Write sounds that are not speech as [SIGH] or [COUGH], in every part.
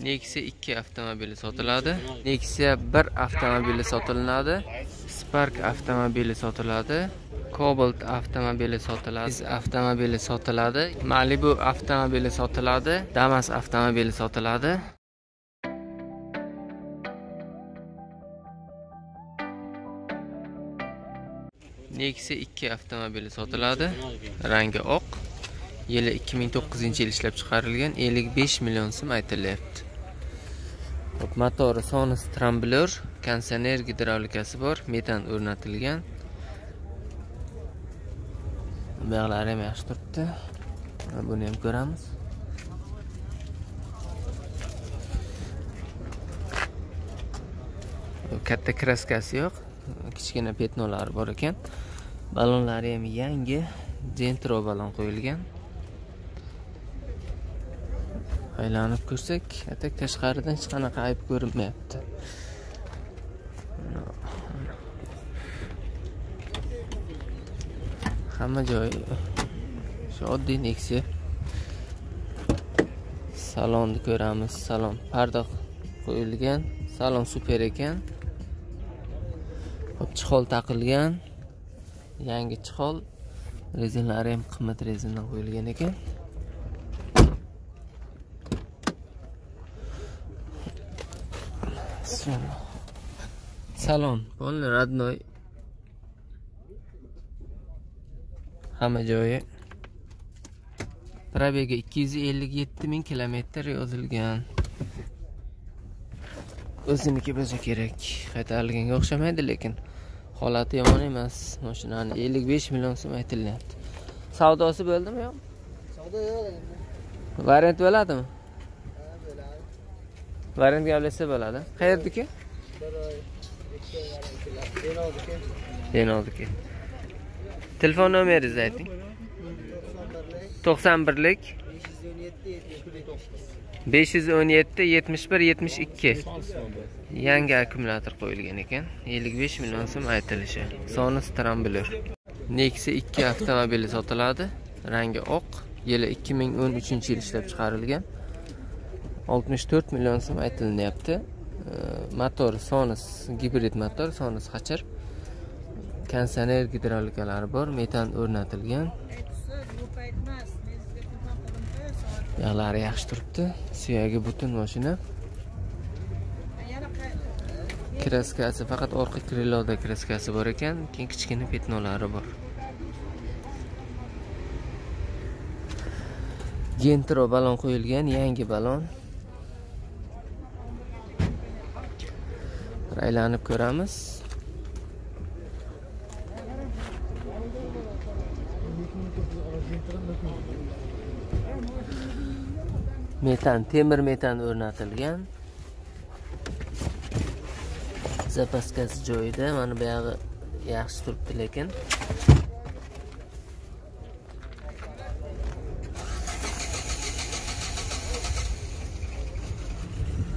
Nexia 2 avtomobili sotiladi. Nexia 1 avtomobili sotilinadi. Spark avtomobili sotiladi. Cobalt avtomobili sotiladi. avtomobili sotiladi. Malibu avtomobili sotiladi. Damas avtomobili sotiladi. Nexia 2 avtomobili sotiladi. Rangi oq. Yili 2009-yil ishlab chiqarilgan 55 million so'm aytilyapti. Motori Sonus Trambler, konditsioner gidravlikasi bor, metan o'rnatilgan. buyoqlari ham yaxshi turibdi. Buni ham ko'ramiz. Katta kraskasi yo'q, kichkina petnolari bor ekan. Balonlari ham yangi, Dentro balon qo'yilgan. Aylanib ko'rsak atak tashqaridan hech qanaqa ayb ko'rinmayapti hamma joyi shu oddiy nexia. Salonni ko'ramiz. Salon parda qo'yilgan salon super ekan. Hop chihol taqilgan. Yangi chihol rezinlari ham qimmat rezindan qo'yilgan ekan. Salon. Полный родной hamma joyi. Probegi 257 ming kilometr yozilgan. O'ziniki bo'lsa kerak. Qaytarilganga o'xshamaydi lekin holati yomon emas. Mashinani 55 million so'm aytilyapti. Savdosi bo'ldimi yo'q savdo yo'q variant bo'ladimi variant gaplashsa bo'ladi. Qayerdiki? Bir oy denovniki telefon nomeringizni ayting. To'qson birlik. To'qson birlik besh yuz o'n yetti yetmish bir yetmish ikki. Yangi akkumulyator qo'yilgan ekan. ellik besh million so'm aytilishi. Soni stramblur nexia ikki avtomobili sotiladi. Rangi oq. Yili ikki ming o'n uchinchi yil ishlab chiqarilgan. Oltmish to'rt million so'm aytilyapti motor soni gibrid motor soni hachir konditsioner gidravlikalari bor metan o'rnatilgan. Yog'lari yaxshi turibdi. Suyagi butun mashina kraskasi faqat orqa kriloda kraskasi bor ekan. Keyin kichkina petnolari bor. Gentro balon qo'yilgan yangi balon. Bir aylanib ko'ramiz. Metan temir metan o'rnatilgan. Zapaskasi joyida mana buyog'i yaxshi turibdi lekin.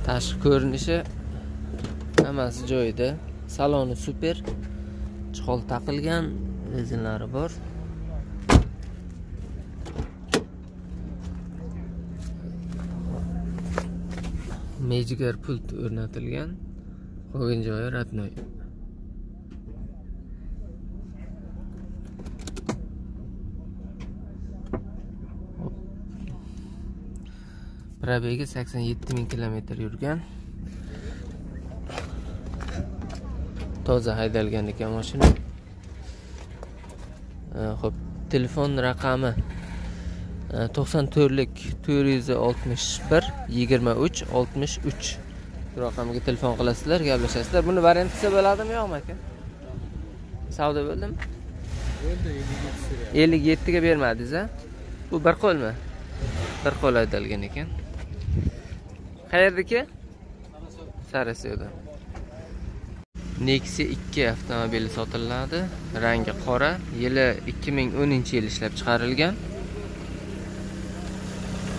Tashqi ko'rinishi hammasi joyida. Saloni super chihol taqilgan rezinlari bor. Mejigar pult o'rnatilgan. Qolgan joyi родной probegi sakson yetti ming kilometr yurgan. Toza haydalgan ekan mashina. Ho'p telefon raqami? To'qson to'rtlik to'rt yuz oltmish bir yigirma uch oltmish uch raqamiga telefon qilasizlar gaplashasizlar. Buni variant qilsa bo'ladimi yo'qmi aka? Savdo bo'ldimi? Bo'ldi ellik yettiga bermadingiz a bu bir qo'lmi? Bir qo'l haydalgan ekan. Qayerdaki sarasyoda nexia 2 avtomobili sotiladi rangi qora yili 2010 yil ishlab chiqarilgan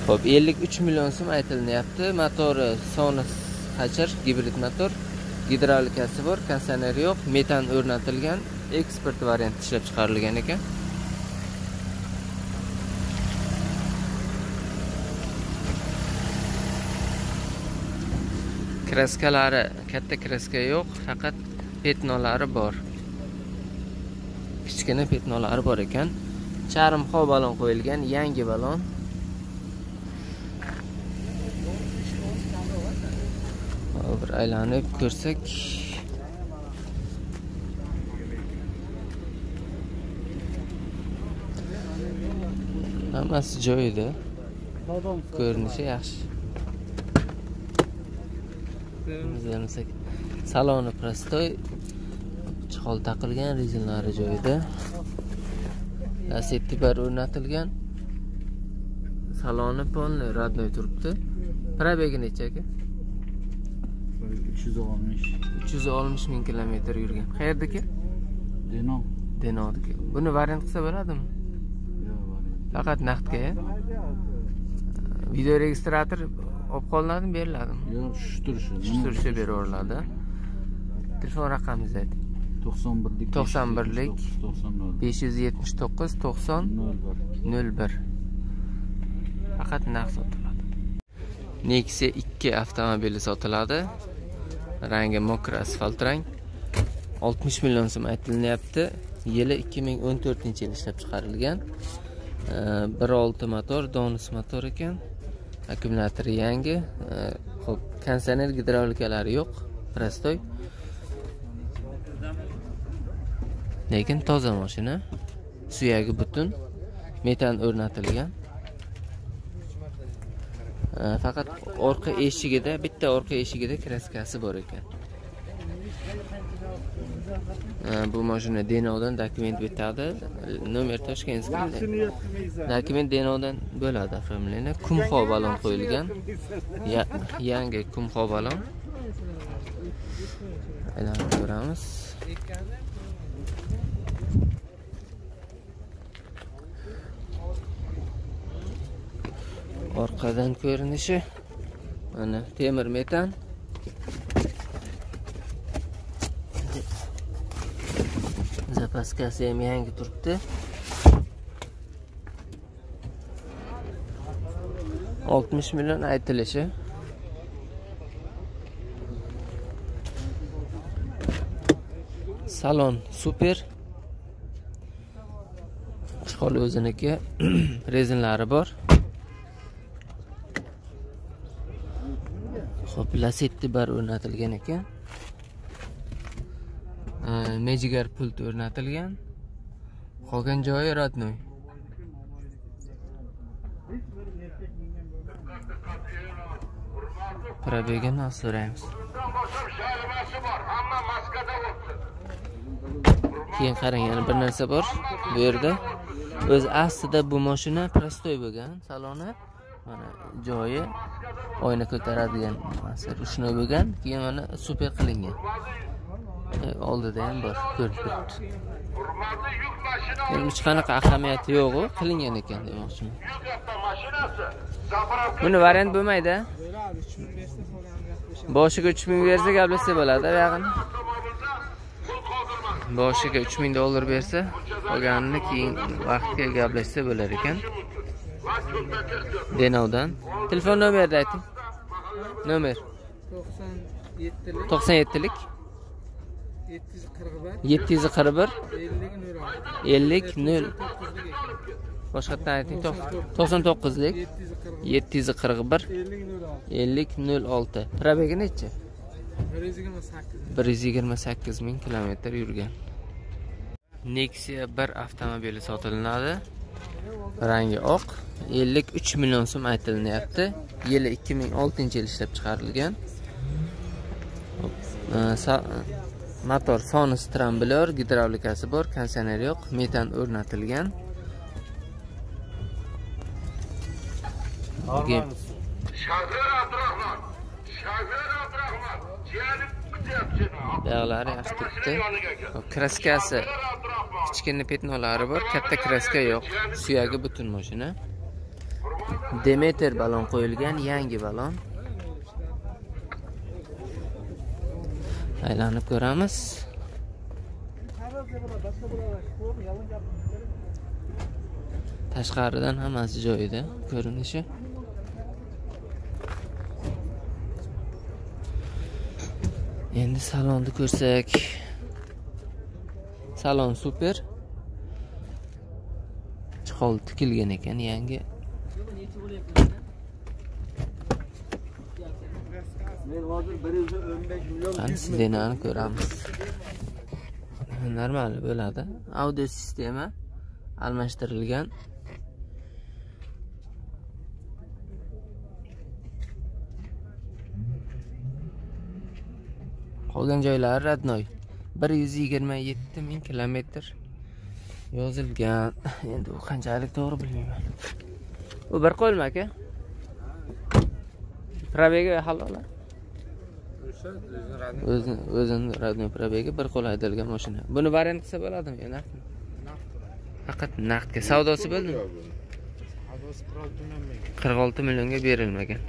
Xo'p, 53 million so'm aytilyapti. Motori Sonus Hachir gibrid motor. Gidravlikasi bor, konditsioneri yo'q, metan o'rnatilgan, eksport varianti ishlab chiqarilgan ekan. Kraskalari katta kraska yo'q faqat petnolari bor. Kichkina petnolari bor ekan. Charmxo balon qo'yilgan yangi balon. Bir aylanib ko'rsak. Hammasi joyida ko'rinishi yaxshi. Izlamasak saloni prostoy chihol taqilgan rezinlari joyida. Lasetti bar o'rnatilgan. Saloni полный родной turibdi. Probegi necha aka uch yuz oltmish. Uch yuz oltmish ming kilometr yurgan. Qayerdaki deno denodiki buni variant qilsa bo'ladimi? Faqat naqdga video registrator olib qolinadimi beriladimi yo'q shu turishi beravriladi telefon raqamingizni ayting. To'qson birlik 91 to'qson nol besh yuz yetmish to'qqiz to'qson nol bir. faqat naqd sotiladi. Nexia ikki avtomobili sotiladi. Rangi mokra asfalt rang. Oltmish million so'm aytilyapti yili ikki ming o'n to'rtinchi yil ishlab chiqarilgan. Bir olti motor donus motor ekan akkumulyatori yangi. Ho'p konditsioner gidravlikalari yo'q. Prostoy lekin toza mashina suyagi butun. Metan o'rnatilgan. Faqat orqa eshigida bitta orqa eshigida kraskasi bor ekan. Bu mashina denovdan dokument bitadi nomer toshkentskiy dokument denovdan bo'ladi оформление kumxo balon qo'yilgan Ya- yangi kumxo balon aylanib ko'ramiz orqadan ko'rinishi. Mana temir metan paskasi ham yangi turibdi oltmish million aytilishi salon super. Chihol o'ziniki [CLEARS THROAT] rezinlari bor hop lasetti bar o'rnatilgan ekan. Э, Mejigar pult o'rnatilgan. Qolgan joyi родной. Probegini so'raymiz. Keyin qarang, yana bir narsa bor bu yerda. O'zi aslida bu mashina prostoy bo'lgan, saloni mana joyi oyna ko'taradigan narsa bo'lgan keyin mana super qilingan oldida ham bor ko'rib turibdi. Endi hech qanaqa ahamiyati yo'q u qilingan ekan demoqchiman. Buni variant bo'lmaydi. Boshiga uch ming bersa gaplashsa bo'ladi buyog'ini boshiga uch ming dollar bersa qolganini keyin vaqtga gaplashsa bo'lar ekan. Denovdan. Telefon nomerni ayting. Nomer. To'qson yettilik. To'qson yettilik yetti yuz qirq bir. Ellik nol. Olti ellik boshqatdan ayting to'qson to'qqizlik. Yetti yuz qirq bir. Ellik nol olti. Probegi nechi? Bir yuz yigirma sakkiz ming kilometr yurgan. Nexia bir avtomobili sotilinadi. Rangi oq. Ellik uch million so'm aytilinyapti. Yili ikki ming oltinchi yil ishlab chiqarilgan. E, motor sonus tramblyor gidravlikasi bor konditsioner yo'q metan o'rnatilgan. Şoför Abdurrahman. Şoför Abdurrahman. Ciğerim kutyapti. Buyog'lari yaxshi turibdi. kraskasi. Kichkina petnolari bor katta kraska yo'q. Suyagi butun mashina demeter balon qo'yilgan yangi balon aylanib ko'ramiz. Tashqaridan hammasi joyida ko'rinishi. Endi salonni ko'rsak. Salon super. Chihol tikilgan ekan yangi Men hozir 115 million qani sidenani ko'ramiz. Normal bo'ladi. Audio sistema almashtirilgan. Qolgan joylari radnoy. Bir yuz yigirma yetti ming kilometr yozilgan. [LAUGHS] Endi u qanchalik to'g'ri bilmayman. U bir qo'lmi aka probegi halol o'zini o'zini radnoy probegi bir qo'l haydalgan mashina. Buni variant qilsa bo'ladimi yo naqdmi faqat naqdga savdosi bo'ldimi qirq olti millionga berilmagan.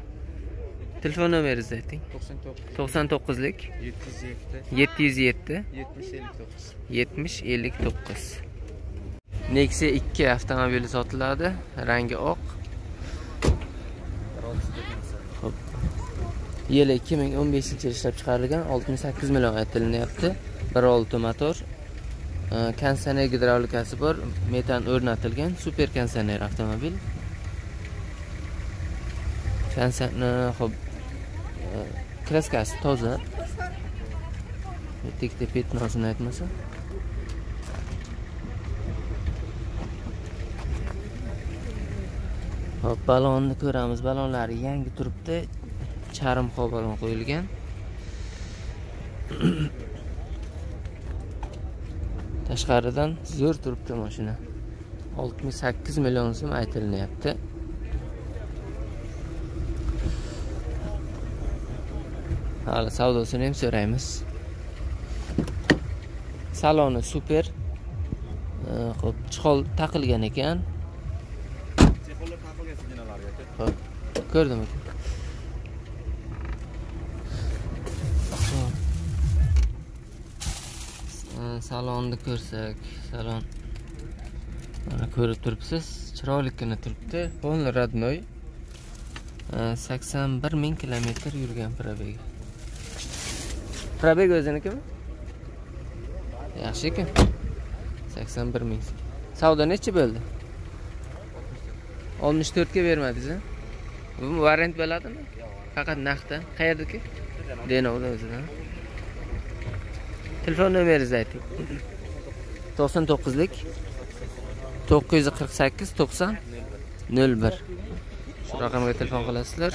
Telefon nomeringizni ayting. 99 to'qson to'qqizlik 707 yetti yuz yetti. 70 59. yetmish ellik to'qqiz. Nexia ikki avtomobili sotiladi. Rangi oq yili ikki ming o'n beshinchi yil ishlab chiqarilgan oltmish sakkiz million aytilinyapti. Bir olti motor e, Э, konditsioner gidravlikasi bor metan o'rnatilgan super konditsioner avtomobil. Ho'p e, kraskasi toza. Tekda petnosini aytmasa. Hop balonni ko'ramiz. Balonlari yangi turibdi. Charm balon qo'yilgan. [COUGHS] Tashqaridan zo'r turibdi mashina. oltmish sakkiz million so'm aytilinyapti. Hali savdosini ham so'raymiz. Saloni super. Ho'p chihol taqilgan ekan. Ho'p, ko'rdim aka Ho'p. Sa- salonni ko'rsak salon mana ko'rib turibsiz. Chiroyligina turibdi. Полный родной e, sakson bir ming kilometr yurgan probegi probeg o'zinikimi? Yaxshi ekan. Sakson bir ming. Savdo nechi bo'ldi? oltmish to'rtga bermadingiz a bu variant bo'ladimi? Faqat naqdda qayerdaki denovda o'zida telefon nomeringizni ayting. to'qson to'qqizlik to'qqiz yuz qirq sakkiz to'qson nol bir. Shu raqamga telefon qilasizlar.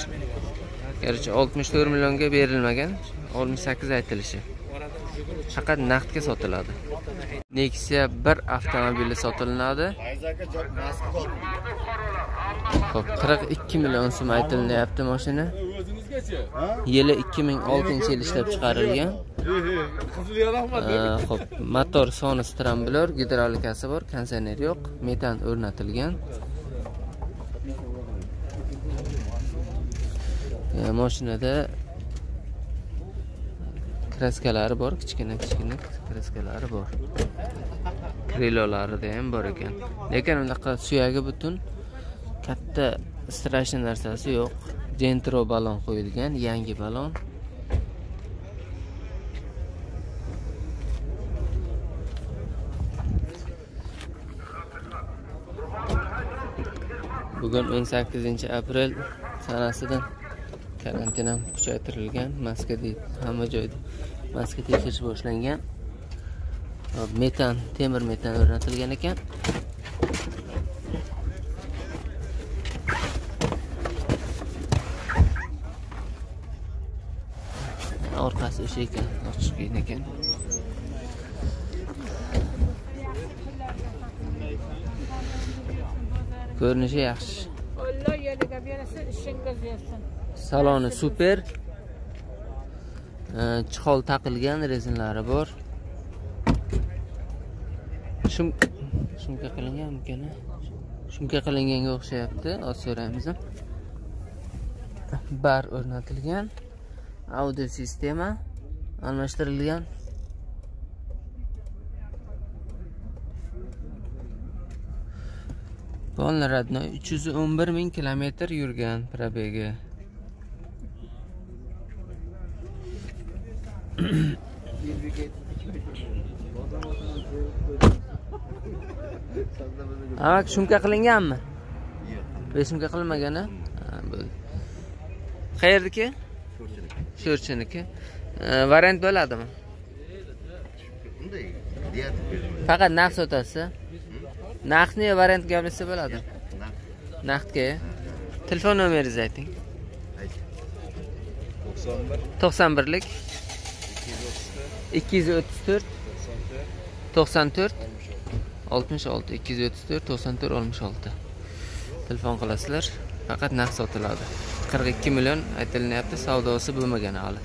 Garchi oltmish to'rt millionga berilmagan oltmish sakkiz aytilishi. Faqat naqdga sotiladi. Nexia bir avtomobili sotilinadi. Xo'p, 42 million so'm aytilyapti mashina. Yili 2006 yil ishlab chiqarilgan. Ee, Xo'p, [LAUGHS] motor soni stramblor, gidravlikasi bor, konditsioner yo'q, metan o'rnatilgan. Mashinada kraskalari bor, kichkina kichkina kraskalari bor. Krilolarida ham bor ekan. Lekin unaqa suyagi butun katta strashni narsasi yo'q jentro balon qo'yilgan yangi balon bugun 18 aprel sanasidan karantin ham kuchaytirilgan maska deydi hamma joyda maska tekshirish boshlangan. Hop, metan temir metan o'rnatilgan ekan. Orqasi o'sha ekan ochiq ekan. Ko'rinishi yaxshi. Allah yerga bersin, ishingiz bersin. saloni super. Ee, chihol taqilgan rezinlari bor. Shum shumka qilinganmikan a? shumka qilinganga o'xshayapti hozir so'raymiz. Bar o'rnatilgan. Audio sistema almashtirilgan polni родной uch yuz o'n bir ming kilometr yurgan probegi [COUGHS] amak shumka qilinganmi? Beshimka qilinmagan a Ha, bo'ldi. Qayerniki sho'rchiniki. E, variant bo'ladimi? Berdim. faqat naqd sotasiz naqdmi yo variant gaplashsa bo'ladi. Naqdga. Telefon nomeringizni ayting. To'qson bir. To'qson birlik. Ikki yuz o'ttiz to'rt. To'qson to'rt. Oltmish olti. Ikki yuz o'ttiz to'rt. To'qson to'rt oltmish olti. Telefon qilasizlar. Faqat naqd sotiladi. qirq ikki million aytilyapti savdosi bo'lmagan hali.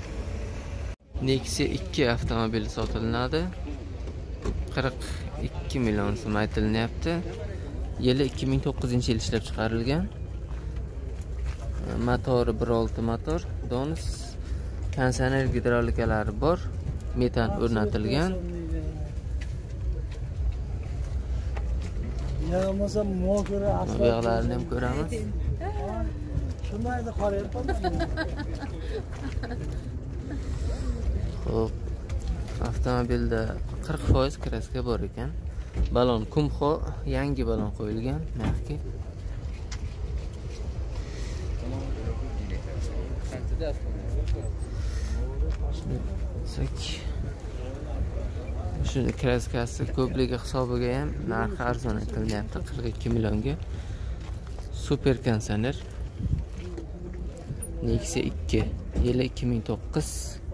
Nexia ikki avtomobili sotilinadi. Qirq ikki million so'm aytilyapti yili ikki ming to'qqizinchi yil ishlab chiqarilgan. Motori bir olti motor donus konditsioner gidrolikalari bor metan o'rnatilgan. Bo'lmasa bu yoqlarini ham ko'ramiz. [LAUGHS] Shundayda qarayapman Xo'p, avtomobilda 40% kraska bor ekan. Balon kumxo, yangi balon qo'yilgan, narxki. Shuni kraskasi ko'pligi hisobiga ham narxi arzon aytilyapti 42 millionga. Super konditsioner. Nexia 2 yili 2009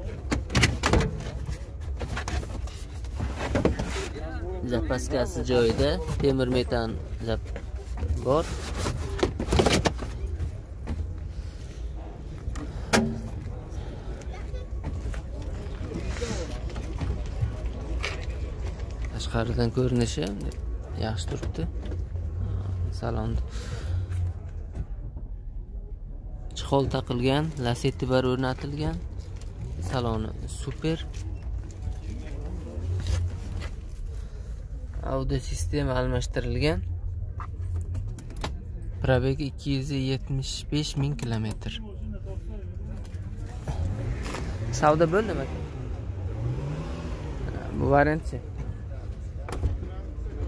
zapaskasi joyida temir metan zap bor. Tashqaridan ko'rinishi yaxshi turibdi. Salon chihol taqilgan lasetti bar o'rnatilgan. Saloni super. Audio sistema almashtirilgan probegi 275 ming kilometr. Savdo bo'ldimi bu variantchi.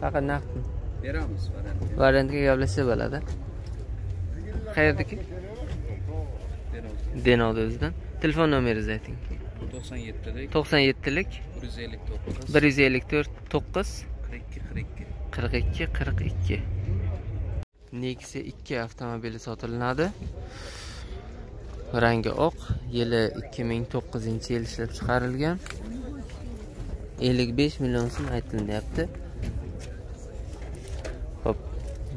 Faqat naqdmi beramiz variant variantga gaplashsa bo'ladi. Qayerdaki denovda o'zidan telefon nomeringizni ayting. To'qson yettilik to'qson yettilik bir yuz ellik to'qqiz. Bir yuz ellik to'rt to'qqiz ikki qirq ikki. Qirq ikki qirq ikki. Nexia ikki avtomobili sotilinadi. Rangi oq yili ikki ming to'qqizinchi yil ishlab chiqarilgan. Ellik besh million so'm aytilyapti hop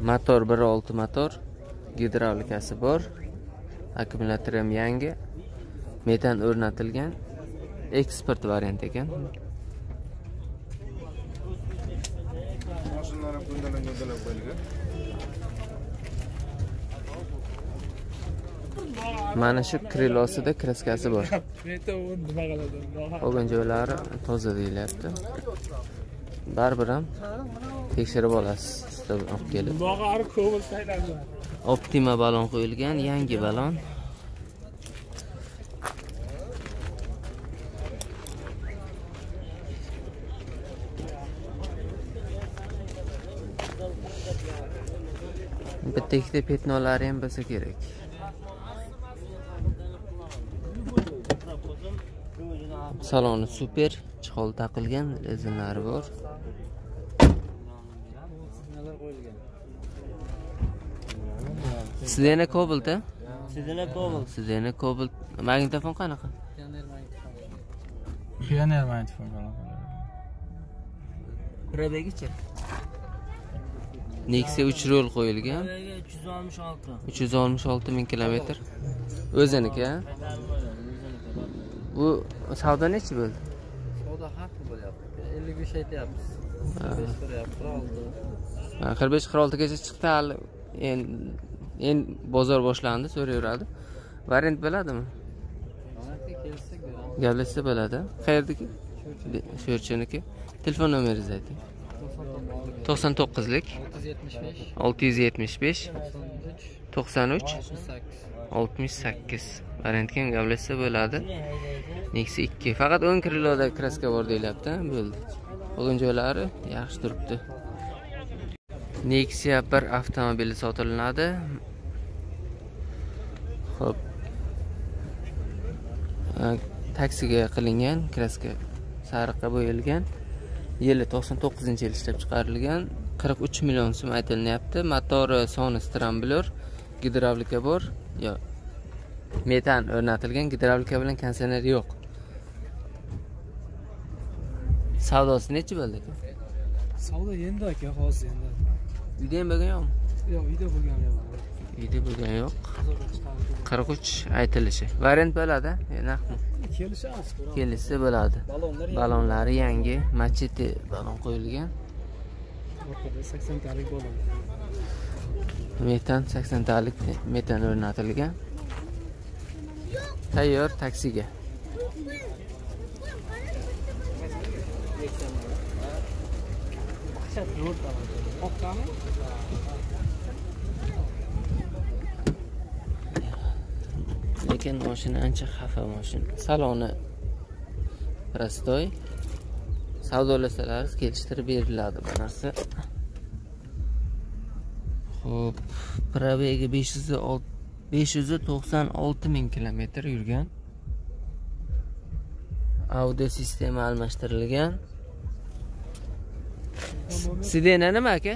motor bir olti motor gidravlikasi bor akkumulyator ham yangi metan o'rnatilgan eksport variant ekan. Mana shu krilosida kraskasi bor. Qolgan joylari toza deyilyapti. Baribir ham tekshirib olasiz olib kelib. Optima balon qo'yilgan yangi balon bitta ikkita petnolari ham bo'lsa kerak saloni super chihol taqilgan rezinlari bor Sidena Cobalt a? Sidena Cobalt. Sidena Cobalt magnitofon qanaqa? Pioner magnitofon Probegicha. Nexia 3 rol qo'yilgan. 366. 366 ming kilometr. O'ziniki a? Bu savdo nechi bo'ldi? Savdo haqi bo'lyapti. 55 aytyapmiz. 5 qilyapti, oldi. Ha, 45 46 gacha chiqdi hali endi endi bozor boshlandi so'rayveradi. Variant bo'ladimi? Manaki kelsak beramiz. Gaplashsa bo'ladi. Qayerdiki? Sho'rchiniki. Telefon nomeringizni ayting. 99 lik 675 675 93 93 68. 68 variantga ham gaplashsa bo'ladi Nexia 2. Faqat 10 kiloda kraska bor deyilyapti. Bo'ldi. Qolgan joylari yaxshi turibdi. Nexia 1 avtomobili sotilinadi. Xo'p. Taksiga qilingan kraska sariqqa bo'yalgan. Yili 99-yil ishlab chiqarilgan. 43 million so'm aytilyapti. Motori Sony Scrambler, gidravlika bor. Yo. Metan o'rnatilgan, gidravlika bilan konditsioner yo'q. Savdosi nechi bo'ldi aka? savdo endi aka hozir endi Uyda ham bo'lgan yo'qmi? yo'q uyda bo'lgani yo'q Uyda bo'lgan yo'q. 43 aytilishi. Variant bo'ladi, e, naqdmi? kelishamiz Kelishsa bo'ladi. balonlar Balonlari yangi, machete balon qo'yilgan. orqada saksontalik balon Metan 80 talik metan o'rnatilgan. Tayyor taksiga. Lekin mashina ancha xafa mashina. Saloni prostoy. Savdolasalar kelishtirib beriladi bu narsa. Xo'p, probegi 500 596 ming kilometr yurgan. Audio sistema almashtirilgan. Sidena nima aka?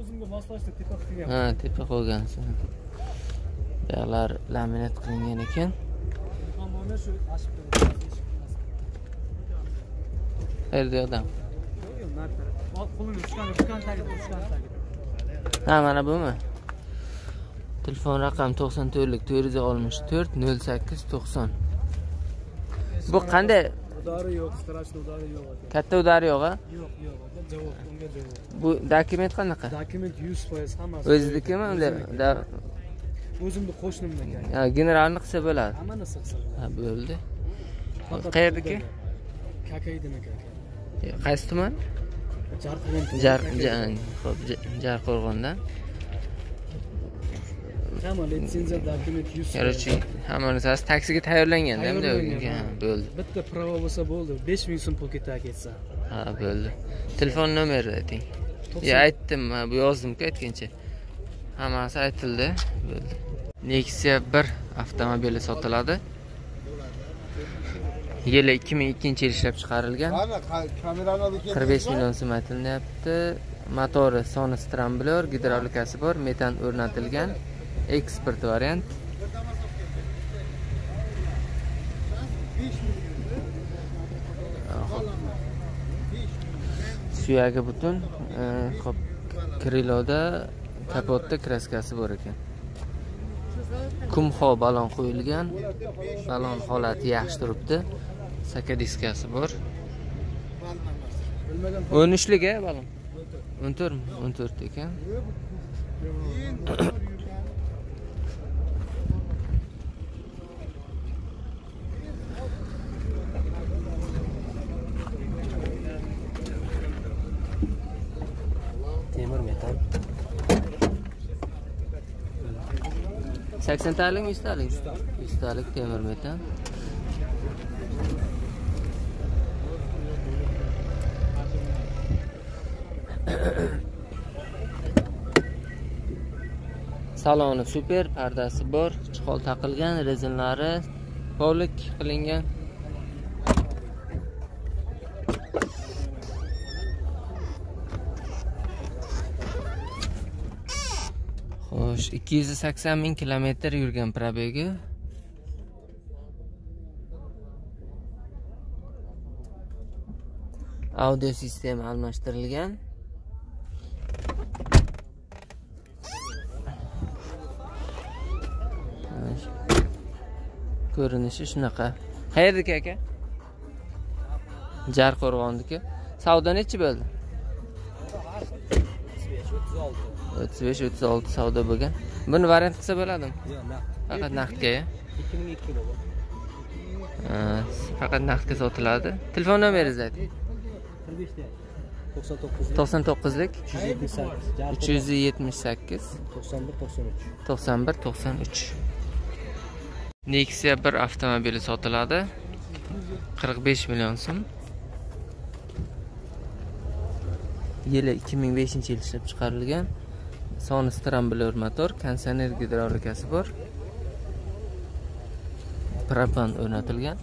o'zimga moslashdi tepa qilgan Ha, tepa qo'ygansiz. Buyoqlar laminat qilingan ekan. Qayerda odam? Ha, mana bumi? Telefon raqam 94 lik 464 08 90. Bu qanday? udari yo'q strashniy udari yo'q Katta udari yo'q, a? yo'q yo'q javob unga javob Bu dokument qanaqa? dokument yuz foiz hammasi O'zidikimi? Unda o'zimni qo'shnimniki generalni qilsa bo'ladi. hammani sig'sa Ha, bo'ldi. Faqat Qayerdaki? kakaydiniki aka Qaysi tuman? jarqo'rg'on Jar, jar, xo'p, Jarqo'rg'ondan. hamma litsenziya dokument yuz Короче, hamma narsasi taksiga tayyorlanganda bo'ldi. bitta pravo bo'lsa bo'ldi besh ming so'm pul ketar ketsa Ha, bo'ldi. Telefon nomerini ayting. Aytdim, bu yozdim-ku aytgancha. Hammasi aytildi. Bo'ldi. Nexia 1 avtomobili sotiladi. Yili 2002 yil ishlab chiqarilgan. Ana kamerani olib 45 million so'm aytilyapti. Motori Sony Scrambler, gidravlikasi bor, metan o'rnatilgan. Eksport variant. Suyagi butun. e, Xo'p, kriloda kapotda kraskasi bor ekan. Kumxo balon qo'yilgan. Balon holati yaxshi turibdi. Saka diskasi bor. 13 lik a balon. 14 o'n 14 ekan. temir metal 80 talik 100 talik? 100 talik temir metan. [COUGHS] Saloni super, pardasi bor, chiqol taqilgan, rezinlari polik qilingan. 280 ming kilometr yurgan probegi. Audio sistema almashtirilgan. Ko'rinishi shunaqa. qayerniki aka? Jarqo'rg'onniki. Savdo nechi bo'ldi? 35-36 savdo bo'lgan. Buni variant qilsa bo'ladimi? yo'q naqd Faqat naqdga, ikki ming ikki faqat naqdga sotiladi. Telefon nomeringizni ayting. qirq beshda to'qson to'qqiz 99 lik uch yuz yetmish sakkiz 378 to'qson bir to'qson uch 91 93. Nexia 1 avtomobili sotiladi. 45 million so'm. Yili 2005-yil ishlab chiqarilgan. Soni stramblor motor, konditsioner gidravlikasi bor. Propan o'rnatilgan.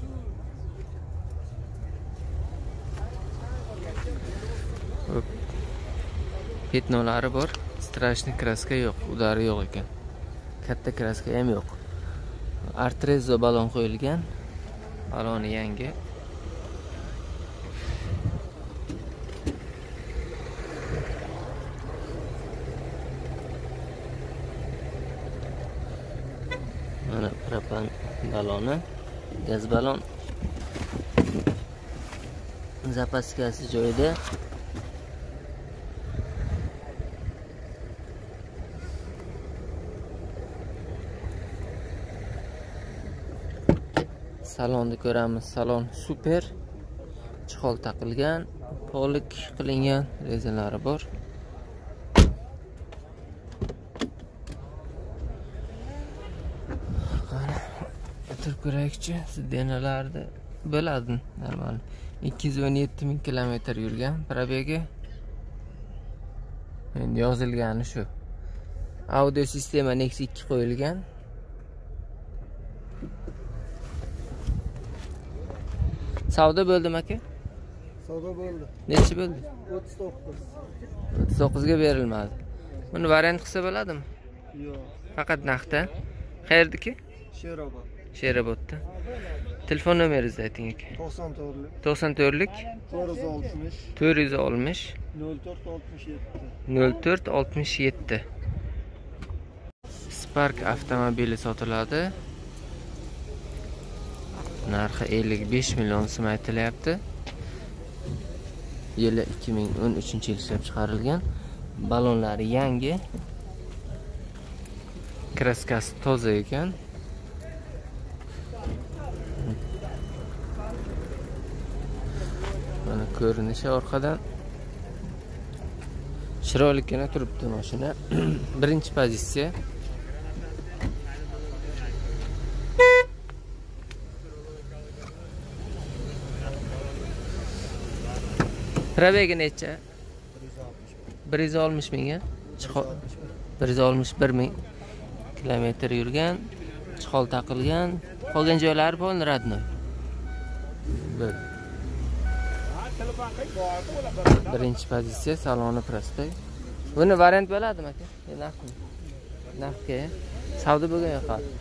Petnolari bor. Strashni kraska yo'q, udari yo'q ekan. Katta kraska ham yo'q. Artrezo balon qo'yilgan. Baloni yangi. Mana propan baloni, gaz balon. Zapaskasi joyida. Salonni ko'ramiz. Salon super. Chihol taqilgan, polik qilingan, rezalari bor. Qani, o'tirib ko'raylikchi. Sidenalarni bo'ladi normal. 217 ming kilometr yurgan probegi. Endi yozilgani shu. Audio sistema Nexus 2 qo'yilgan. Savdo bo'ldimi aka? Savdo bo'ldi. Necha bo'ldi? 39. 39 ga berilmadi. Buni variant qilsa bo'ladimi? Yo'q. Faqat naqdda. Qayerdiki? Sherobod. Sherobodda. Telefon nomeringizni ayting aka. 94lik 94lik 460 460 0467. 0467. Spark avtomobili sotiladi. Narxi 55 million so'm aytilyapti. Yili 2013-yil ishlab chiqarilgan. Balonlari yangi. Kraskasi toza ekan. Mana ko'rinishi orqadan chiroylikgina turibdi mashina. [CLEARS THROAT] Birinchi pozitsiya. Probegi necha? 160 ming yuz oltmish 161 ming kilometr yurgan. Chihol taqilgan. Qolgan joylari bo'ldi родной Bir. Birinchi pozitsiya saloni prospekt Buni variant bo'ladimi aka? narxmi narxga Savdo bo'lgan yo'q hali.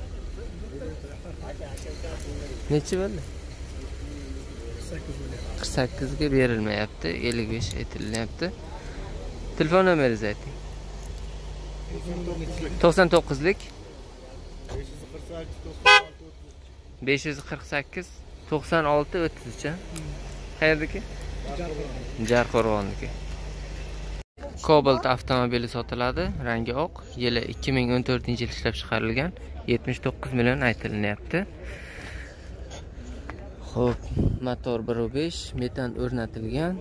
Necha bo'ldi? 48 ga berilmayapti, 55 aytilyapti. Telefon nomeringizni ayting. 99lik 548 96 33 a? Qayerdaki? Jarqo'rg'onniki. Cobalt avtomobili sotiladi, rangi oq, yili 2014-yil ishlab chiqarilgan, 79 million aytilyapti. Xo'p, motor 1.5, metan o'rnatilgan.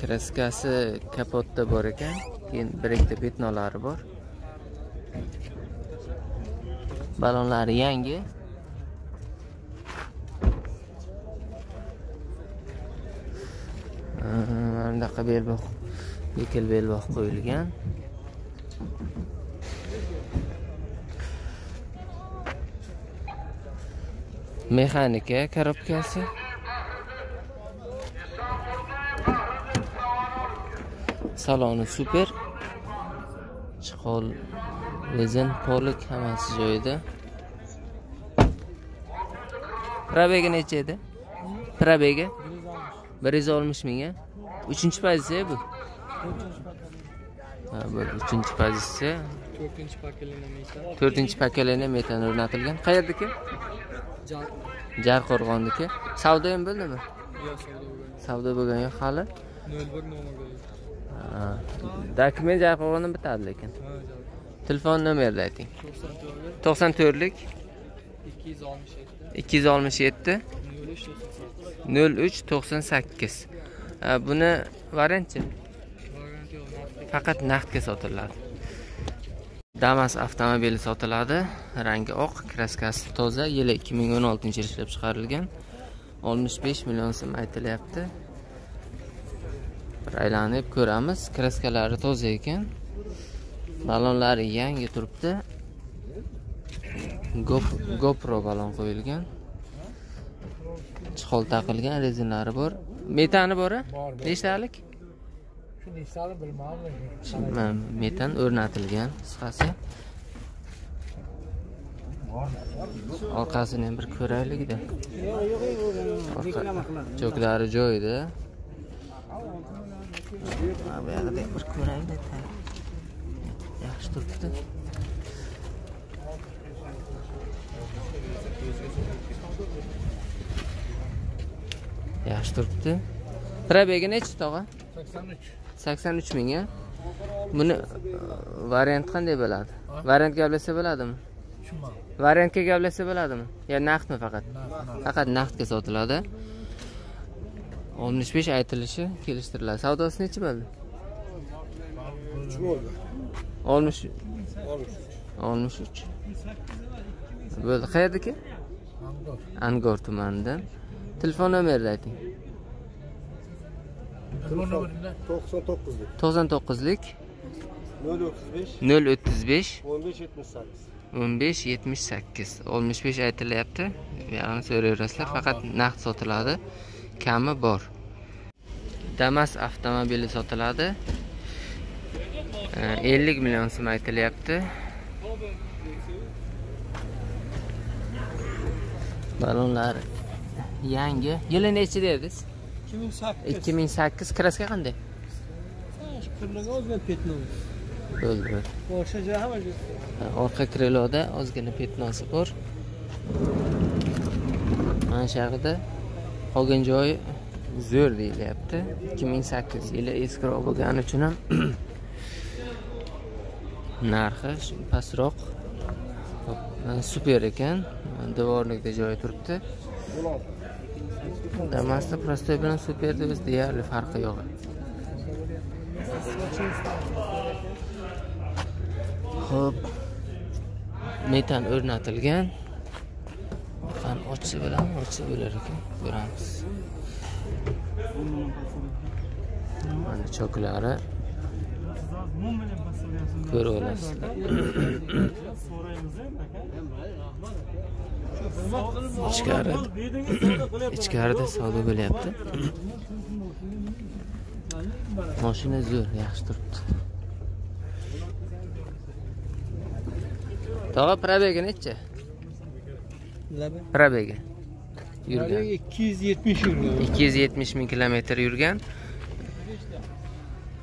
Kraskasi kapotda bor ekan, keyin bir petnolari bor. Balonlari yangi. Anaqa belbog' bekil belbog' qo'yilgan. Mexanika korobkasi. Saloni super. Chiqol rezin polik hammasi joyida. Probegi necha edi? Probegi 160 ming a? 3 pozitsiya bu. Ha, bu 3 pozitsiya. 4-chi pakelini metan. 4 pakalini metan o'rnatilgan. Qayerdaki? Jarqo'rg'onniki. Savdo ham bo'ldimi? Yo'q, savdo bo'lgan. Savdo bo'lgan yo'q hali. 01 nomerga. Ha, Dokument Jarqo'rg'ondan bitadi lekin. Telefon nomerini ayting. 94 94lik 267 267 03 98. 0398. 0398 Buni variantchi? Faqat naqdga sotiladi. damas avtomobili sotiladi. Rangi oq kraskasi toza yili 2016 yil ishlab chiqarilgan. 65 million so'm aytilyapti. Bir aylanib ko'ramiz kraskalari toza ekan. Balonlari yangi turibdi. Gopro balon qo'yilgan. Chihol taqilgan rezinlari bor. Metani bor a nechtalik? Shu nechtali bilmadim. Ma- metan o'rnatilgan qisqasi. Orqasini ham bir ko'raylikda cho'klari joyida. Bu yoqda bir ko'raylik yaxshi turibdi yaxshi turibdi. Probegi nechi tog'a 83. sakson uch. Ming a buni e, variant qanday bo'ladi? Variant gaplashsa bo'ladimi? Tushunmadim. variantga gaplashsa bo'ladimi? Yo naqdmi faqat? Faqat naqdga sotiladi. Oltmish besh aytilishi kelishtiriladi. Savdosi nechi bo'ldi? Oltmish oltmish uch. Bo'ldi. Qayerdaki Angor. angor tumanidan telefon nomerini ayting. Telefon nomerini 99'lik. to'qson to'qqizlik. 035 nol o'ttiz besh. 15 78. o'n besh yetmish sakkiz. Oltmish besh aytilyapti. Buyog'ini so'rayverasizlar faqat naqd sotiladi. Kami bor. Damas avtomobili sotiladi. Ellik million so'm aytilyapti. Balonlari yangi. Yili nechi dedingiz 2008. ikki ming sakkiz. Kraska qanday? Kirlaga ozgina petno. bo'ldi Boshqa hamma orqa kriloda ozgina petnosi bor. Mana shu yoqda qolgan joyi zo'r deyilyapti 2008 yili eskiroq bo'lgani uchun ham [CLEARS THROAT] narxi pastroq super ekan. Dvornikda joyi turibdi damasda prostoy bilan superda o'zi deyarli farqi yo'q Xo'p. Metan o'rnatilgan. Qani ochsa bo'ladimi? Ochsa bo'lar ekan. Ko'ramiz. Mana choklari. Ko'rib olasizlar. [COUGHS] [COUGHS] Ichkarida [CLEARS THROAT] ichkarida savdo bo'lyapti. [CLEARS THROAT] Mashina zo'r, yaxshi turibdi. Tog'a probegi necha? Probegi. Yurgan. 270 yurgan. 270 ming kilometr yurgan.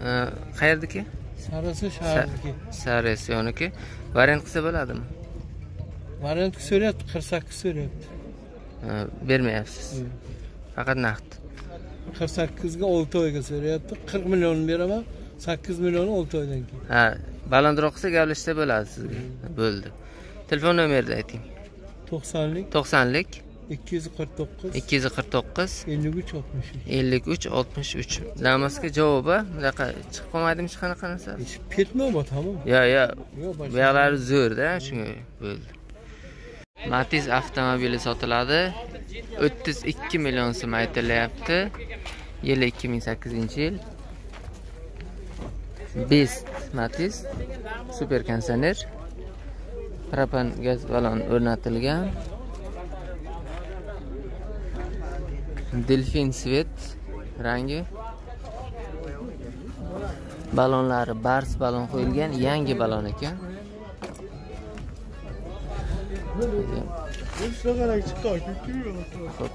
Ee, Qayerdiki? Sarasi shaharniki. Sares yoniki. Variant qilsa bo'ladimi? Variant so'rayapti, 48 so'rayapti. Ha, Bermayapsiz. Faqat naqd. 48 ga 6 oyga so'rayapti. 40 million beraman. 8 million 6 oydan keyin. Ha, balandroq qilsa gaplashsa bo'ladi sizga. Bo'ldi. Telefon nomerini ayting. 90lik 90lik 249 249 53 63. 53 63. Damasga javoba bunaqa chiqib qolmaydimi hech qanaqa narsa? Yo, yo, Yo'q, Bu boshqa. yoqlari zo'rda, shunga bo'ldi. Matiz avtomobili sotiladi. 32 million so'm aytilyapti. Yili 2008-yil. Best Matiz super konditsioner. Propan gaz balon o'rnatilgan. Delfin svet rangi. Balonlari bars balon qo'yilgan, yangi balon ekan. Hop.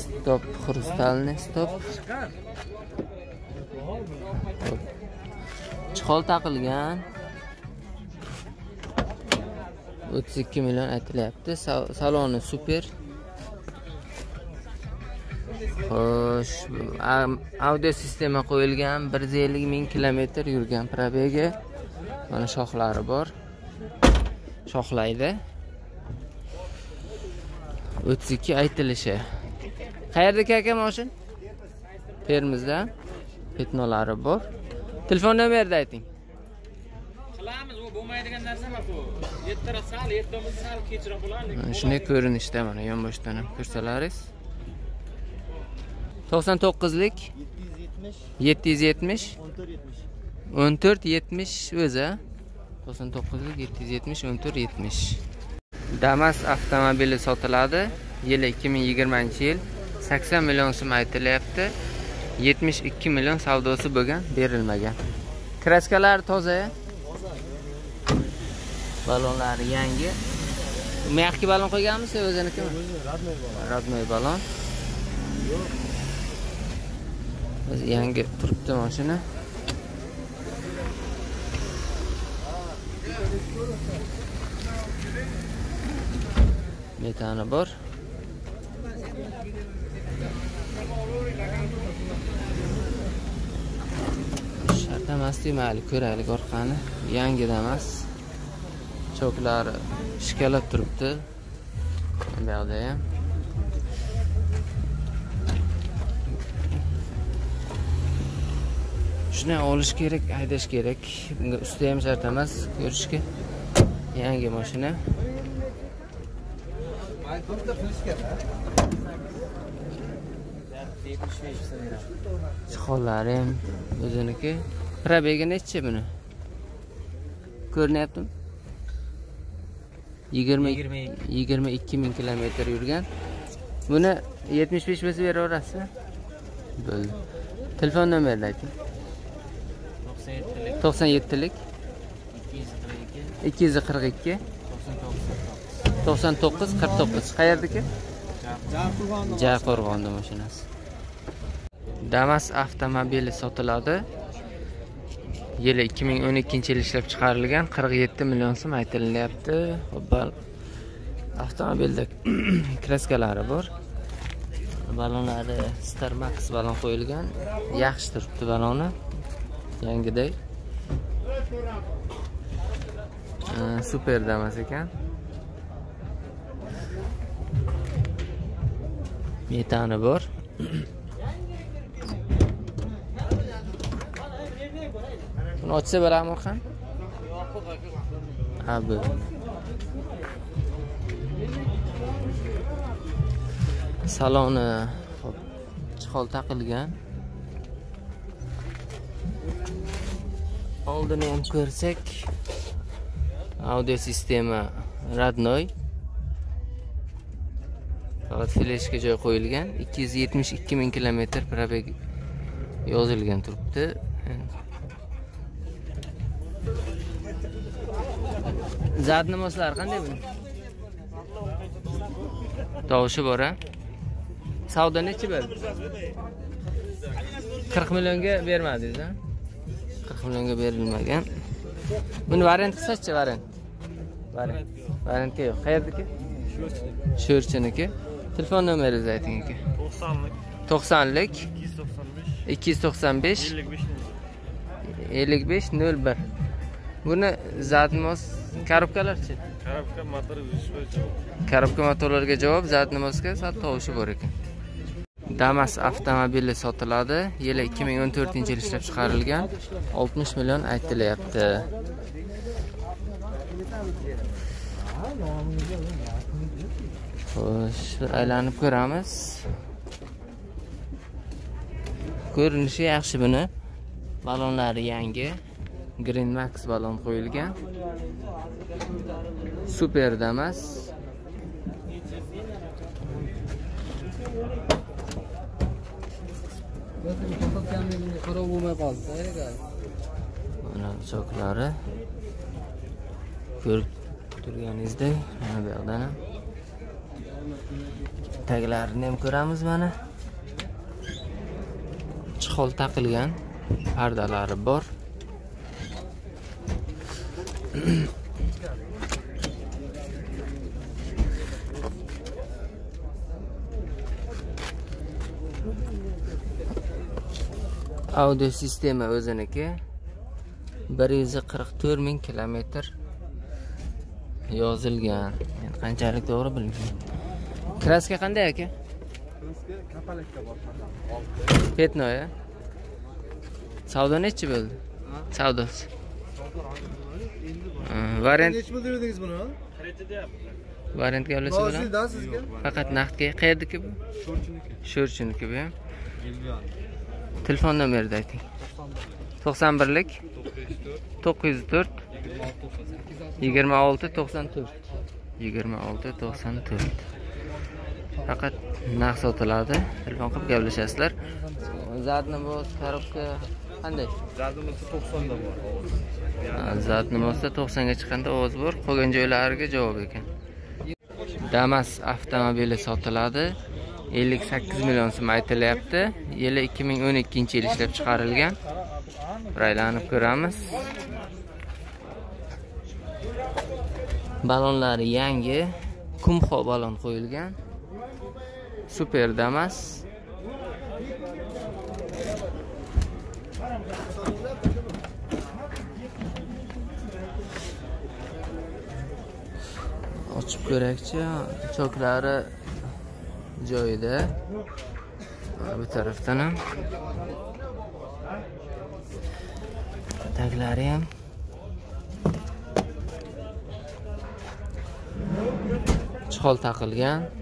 Stop xrustalniy stop. Hop. Chihol taqilgan. 32 million aytilyapti. Saloni super. Xo'sh, audio sistema qo'yilgan 150 ming kilometr yurgan Probega. Mana shoxlari bor. Shoxlaydi. 32 aytilishi. Qayerdaki aka moshin? Termizda. Petnolari bor. Telefon nomerini ayting. Qilamiz u bo'lmaydigan narsa mana bu yettira sal yettamiz sal kechroq bo'ladi lekin Mana shunday ko'rinishda mana yonboshdan ham ko'rsalaringiz to'qson to'qqizlik 770 yetti yuz yetmish 14 70. o'n to'rt yetmish o'zi to'qson to'qqizlik yetti yuz yetmish o'n to'rt yetmish damas avtomobili sotiladi. Yili ikki ming yigirmanchi yil sakson million so'm aytilyapti. Yetmish ikki million savdosi bo'lgan berilmagan. Kraskalari toza balonlari yangi. Mягкий balon qo'yganmisiz yo o'zinikimi родной balon. Biz yangi turibdi mashina. Metani bor. Shart emas mayli ko'raylik orqani. Yangida emas choklari ishkalab turibdi. Bu yoqda ham. Shuni olish kerak haydash kerak. Bunga usta ham shart emas ko'rishga. Yangi mashina. Chiqonlari ham o'ziniki probegi nechi buni ko'rinyaptimi yigirma yigirma ikki ming kilometr yurgan buni yetmish besh bo'lsa beraverasizmi bo'ldi telefon nomerini ayting to'qson yettilik. Ikki yuz qirq ikki to'qson to'qqiz qirq to'qqiz. Qayerdiki jaqo'rg'onda mashinasi. Damas avtomobili sotiladi. Yili ikki ming o'n ikkinchi yil ishlab chiqarilgan qirq yetti million so'm aytilyapti avtomobilda [CLEARS THROAT] kraskalari bor. Balonlari star max balon qo'yilgan. Yaxshi turibdi baloni yangiday super damas ekan metani bor. Buni ochsa bo'ladimi orqani ha bo'ldi saloni chihol taqilgan. Oldini ham ko'rsak audio sistema родной faqat fleshka joy qo'yilgan. 272 ming kilometr probeg yozilgan turibdi. Zad moslari qanday buni tovushi bor a savdo nechi bo'ldi 40 millionga bermadingiz a 40 millionga berilmagan. Buni variant qilsachi variant? Variant. Variantga yo'q. Qayerdiki? Sho'rchiniki. Telefon nomeringizni ayting aka 90lik to'qsonlik. 295 ikki yuz to'qson besh. 55 ellik besh nol bir. Buni zadmos korobkalarchi Karabka motori bo'yicha korobka motorlarga javob zadmosga sal tovushi bor ekan. Damas avtomobili sotiladi. Yili 2014 yil ishlab chiqarilgan. 60 million aytilyapti xo'sh aylanib ko'ramiz. Ko'rinishi yaxshi buni. Balonlari yangi. Green max balon qo'yilgan. Super damas. Qarov bo'lmay qoldi mana choklari ko'rib turganingizdek mana bu yoqdan ham taglarini ham ko'ramiz mana. Chihol taqilgan pardalari bor. Audio sistema o'ziniki bir yuz qirq to'rt ming kilometr yozilgan. Yani qanchalik to'g'ri bilmayman. Kraska qanday aka? Petnoy a? Savdo nechi bo'ldi? Savdosi. Variant nechi pul berdingiz buni? Variant gaplashsa bo'ladimi noziydan sizga. Faqat naqdga qayerdiki bu? Sho'rchiniki. Bu ham telefon nomerini ayting. To'qson birlik. to'qqiz yuz to'rt. Yigirma olti to'qson to'rt. Yigirma olti to'qson to'rt faqat naqd sotiladi telefon qilib gaplashasizlar. Zadni bu коробка qanday? Jadimiz 90 da bor. Zadni bo'lsa to'qsonga chiqqanda ovoz bor. Qolgan joylariga javob ekan. Damas avtomobili sotiladi. ellik sakkiz million so'm aytilyapti. Yili ikki ming o'n ikkinchi yil ishlab chiqarilgan. Bir aylanib ko'ramiz. Balonlari yangi. Kumxo balon qo'yilgan super damas. Ochib ko'rakchi choklari joyida. Bu tarafdan ham taglari ham. Chihol taqilgan.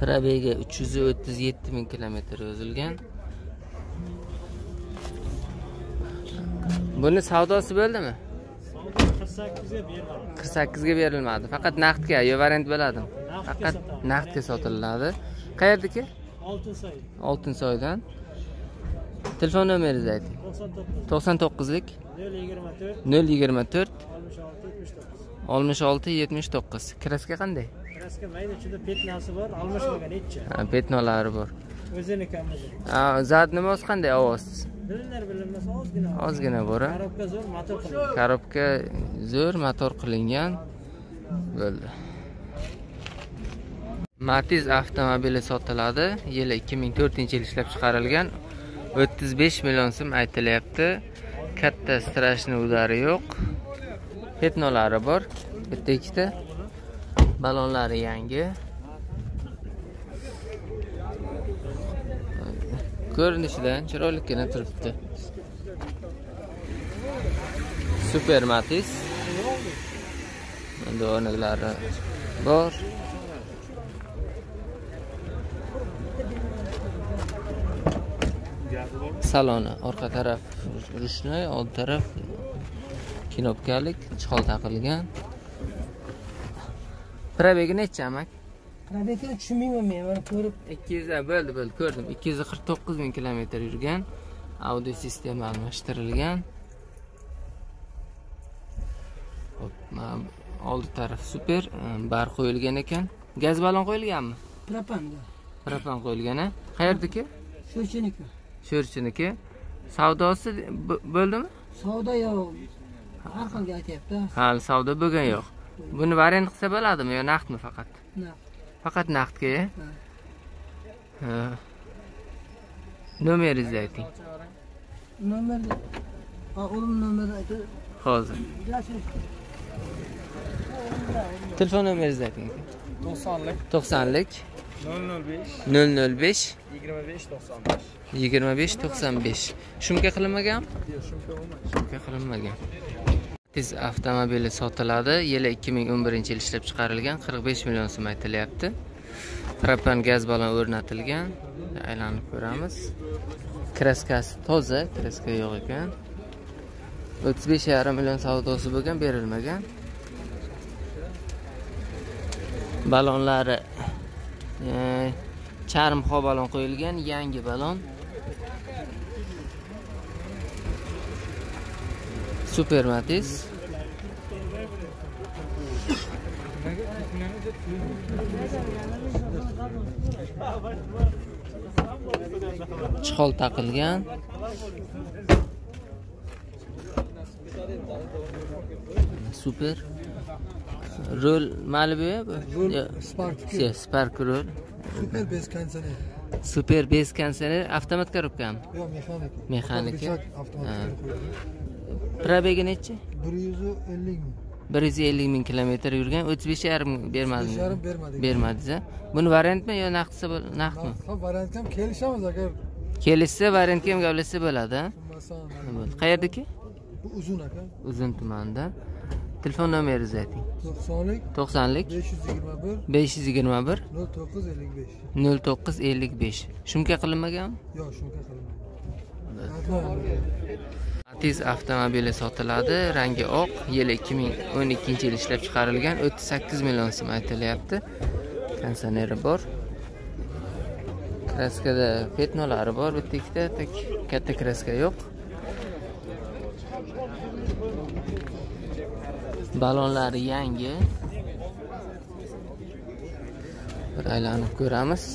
Probega uch yuz o'ttiz yetti ming kilometr yozilgan. Buni savdosi bo'ldimi? Qirq sakkizga berilmadi. Faqat naqdga yo variant bo'ladimi faqat naqdga sotiladi. Qayerdiki oltinsoy oltinsoydan telefon nomeringizni ayting. To'qson to'qqizlik. Nol yigirma to'rt. nol yigirma to'rt oltmish olti yetmish to'qqiz. Kraska qanday? Kraska mayda ichida petnasi bor almashmagan Ha, petnolari bor. O'ziniki o'zi Ha, zad nimasi qanday ovoz bilinar bilinmas ozgina ozgina bor a? korobka zo'r motor qilingan korobka zo'r motor qilingan bo'ldi. Matiz avtomobili sotiladi. Yili 2004 yil ishlab chiqarilgan. 35 million so'm aytilyapti. Katta strashni udari yo'q. Petnolari bor. Bitta ikkita balonlari yangi. Ko'rinishidan chiroylikgina turibdi. Super matiz endi bor. Saloni orqa taraf rushnoy old taraf kinopkalik chol taqilgan. Probegi necha amak probekni tushunmayman men mana ko'rib. Ikki yuz bo'ldi bo'ldi ko'rdim. Ikki yuz qirq to'qqiz ming kilometr yurgan audio sistema almashtirilgan. Oldi taraf super bar qo'yilgan ekan. Gaz balon qo'yilganmi? Propanda propan qo'yilgan a qayerdiki sho'chiniki sho'rchiniki. Savdosi bo'ldimi? Savdo yo'q. Har xilga aytyapti. Hali savdo bo'lgan yo'q. Buni variant qilsa bo'ladimi yo naqdmi faqat? Naqd. Faqat naqdga? Ha. nomeringizni ayting. Nomerni o'g'lim nomerini aytib. Hozir. Telefon nomeringizni ayting. 90lik to'qsonlik. 005 nol nol besh. 25 95. yigirma besh to'qson besh. Shumka qilinmaganmi shumka qilinmagan tiz avtomobili sotiladi. Yili ikki ming o'n birinchi yil ishlab chiqarilgan qirq besh million so'm aytilyapti. Propan gaz balon o'rnatilgan. Aylanib ko'ramiz. Kraskasi toza kraska yo'q ekan. o'ttiz besh yarim million savdosi bo'lgan berilmagan. Balonlari e, charmxo balon qo'yilgan yangi balon super matiz chihol taqilgan. Super. Rol malibu Spark spark rol. Super bez konditsioner super bez konditsioner avtomat korobkami yo'q mexanik. Mexaniki. Korpichat avtomat. Probegi nechi? Bir yuz ellik ming. Bir yuz ellik ming kilometr yurgan o'ttiz besh yarim bermadingiz yarim bermadik. bermadingiz a buni variantmi yo naqdsa naqdmi? Variant ham kelishamiz agar kelishsa variantga ham gaplashsa bo'ladi. Qayerdaki bu uzun aka. Uzun tumanidan telefon nomeringizni ayting. To'qsonlik to'qsonlik. besh yuz yigirma bir. besh yuz yigirma bir. Nol to'qqiz ellik besh. Nol to'qqiz ellik besh. Shumka qilinmaganmi yo'q shunga qilaman Matiz avtomobili sotiladi. Rangi oq, yili 2012 yil ishlab chiqarilgan. 38 million so'm aytilyapti. Konditsioneri bor. Kraskada petnolari bor, bitta ikkita, tak- katta kraska yo'q. Balonlari yangi. Bir aylanib ko'ramiz.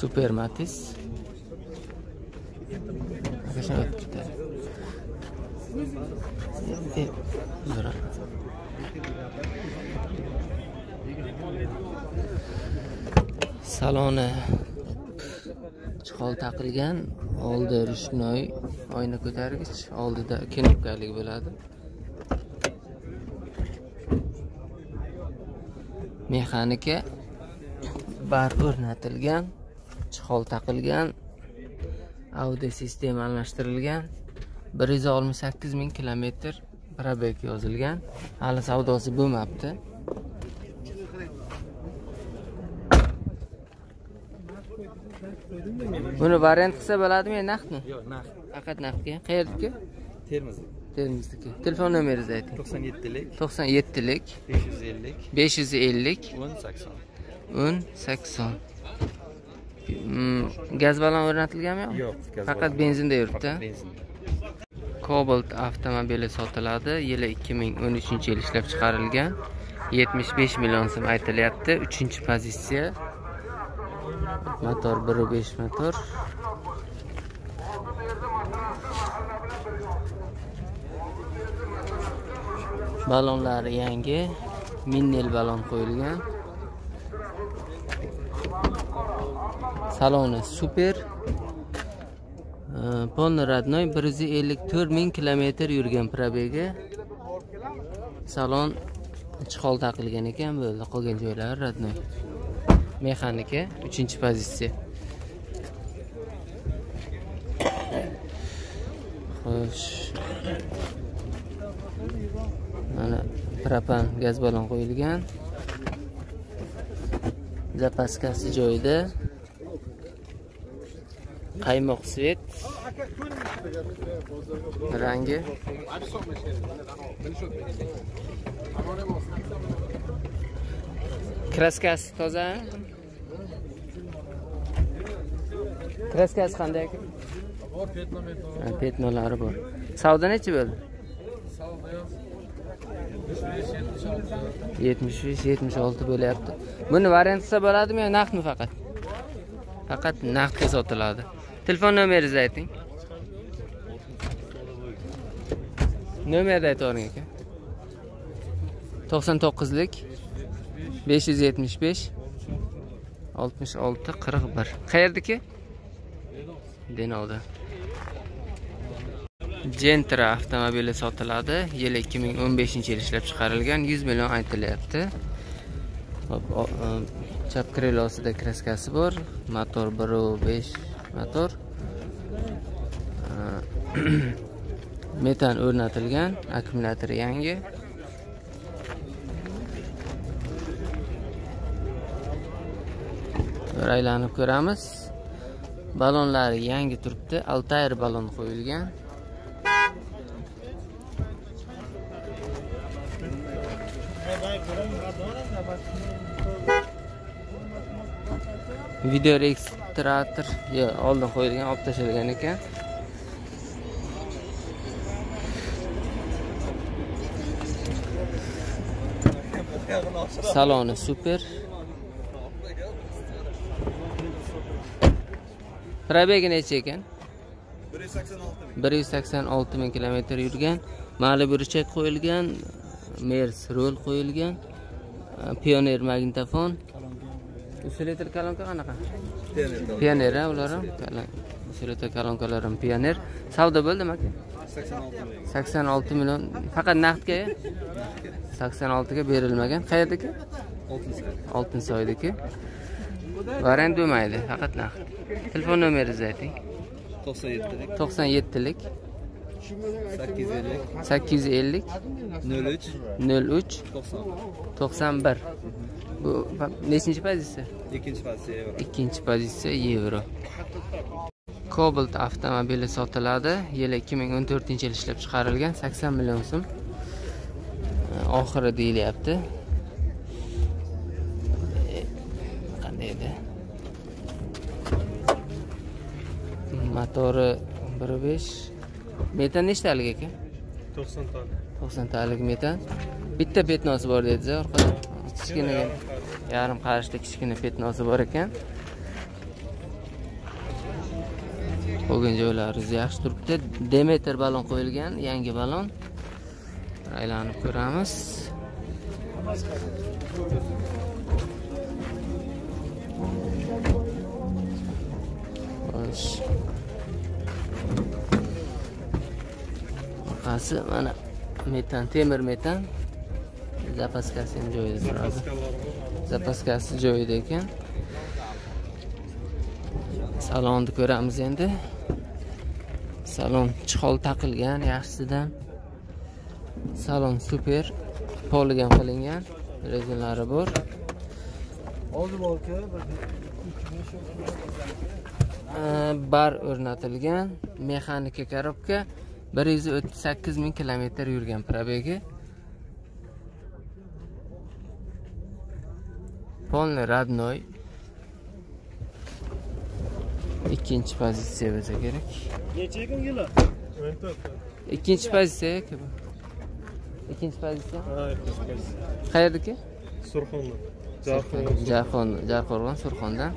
Super Matiz. Qachon? E. Saloni chiqol taqilgan, oldi rushnoy, oyna ko'targich, oldida knopkalik bo'ladi. Mexanika bar o'rnatilgan, chiqol taqilgan, audio sistema almashtirilgan. 168 ming kilometr probeg yozilgan. Hali savdosi bo'lmabti buni variant qilsa bo'ladimi naqdmi? Yo'q, naqd. faqat naqdga. Qayerdiki Termiz. termizniki. Telefon nomeringizni ayting. 97lik, 97lik 550lik, 550 10 80. 10 80 Mm, gaz balon o'rnatilganmi yo'q faqat benzinda yuribdi benzin. Cobalt avtomobili sotiladi. Yili 2013 yil ishlab chiqarilgan. 75 million so'm aytilyapti. 3-pozitsiya. Motor 1.5 motor. Balonlari yangi. Minnel balon qo'yilgan. Saloni super. Polni Radnoy 154 ming kilometr yurgan probegi. Salon chiqol taqilgan ekan bo'ldi. Qolgan joylari родной Mexanika 3-pozitsiya. Xo'sh. Mana propan gaz balon qo'yilgan. Zapaskasi joyida. Qaymoq svet. Rangi. Kraskasi toza. Kraskasi qanday aka bor Petnolari bor. Savdo nechi bo'ldi? 75-76 bo'lyapti. Buni variant qilsa bo'ladimi yo naqdmi faqat? Faqat naqdga sotiladi. Telefon nomeringizni ayting. Nomerni aytib yuboring aka. 99lik 575 66 41. Qayerdaki? Denovda. Gentra avtomobili sotiladi. Yili 2015 yil ishlab chiqarilgan. 100 million aytilyapti. Hop, e, Chap krilosida kraskasi bor. Motor 1.5 motor. [CLEARS THROAT] Metan o'rnatilgan, akkumulyator yangi. Bir aylanib ko'ramiz. Balonlari yangi turibdi. Altair balon qo'yilgan. Video traktor yo oldin qo'yilgan, olib tashlangan ekan. Saloni super. Probegi necha ekan? 186 ming kilometr yurgan. Mali burchak qo'yilgan, Mers rol qo'yilgan, pioner magnitofon. uch litr kolonka qanaqa? Pioneer a ular ham? Usilita kolonkalar ham pioner savdo bo'ldimi aka 86 86 million. Faqat naqdga sakson oltiga berilmagan. Qayerdaki oltinsoydiki. Variant bo'lmaydi. Faqat naqd. Telefon nomeringizni ayting 97 to'qson yettilik. 850 sakkiz yuz ellik 03 nol uch. 90 to'qson bir bu nechinchi pozitsiya ikkinchi pozitsiya euro ikkinchi pozitsiya yevro. Cobalt avtomobili sotiladi. Yili 2014 yil ishlab chiqarilgan 80 million so'm. Oxiri deyilyapti. Qanday edi? Motori 1.5 metan nechtalik aka? 90 tane. 90 talik metan. Bitta petnosi bor dedingiz orqada kichkina yarim qarishli kichkina petnosi bor ekan. Bo'lgan joylari yaxshi turibdi. Demeter balon qo'yilgan yangi balon. Aylanib ko'ramiz. Xo'sh. orqasi mana metan temir metan. Zapaskasi ham joyida turadi zapaskasi joyida ekan. Salonni ko'ramiz endi. Salon chihol taqilgan yaxshisidan. Salon super poligon qilingan rezinlari bor. Bar o'rnatilgan mexanika korobka bir yuz o'ttiz sakkiz ming kilometr yurgan probegi полный родной ikkinchi pozitsiya bo'lsa kerak. Necha ekan yili? ikkinchi pozitsiya? Aka bu ikkinchi pozitsiya. Qayerdaki Surxonda. jarqon jarqo'rg'on surxondan.